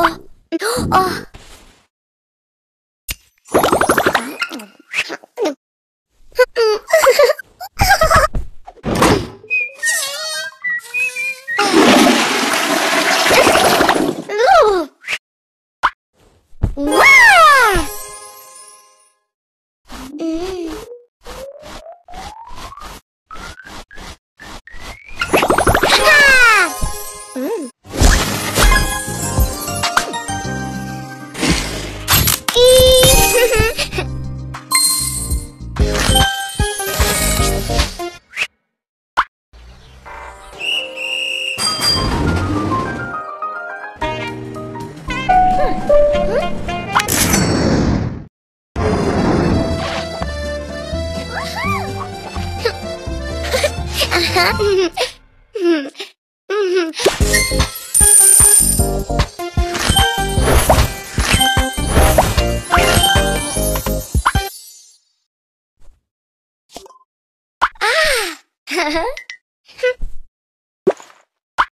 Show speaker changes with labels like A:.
A: あ、あ。わあ。啊！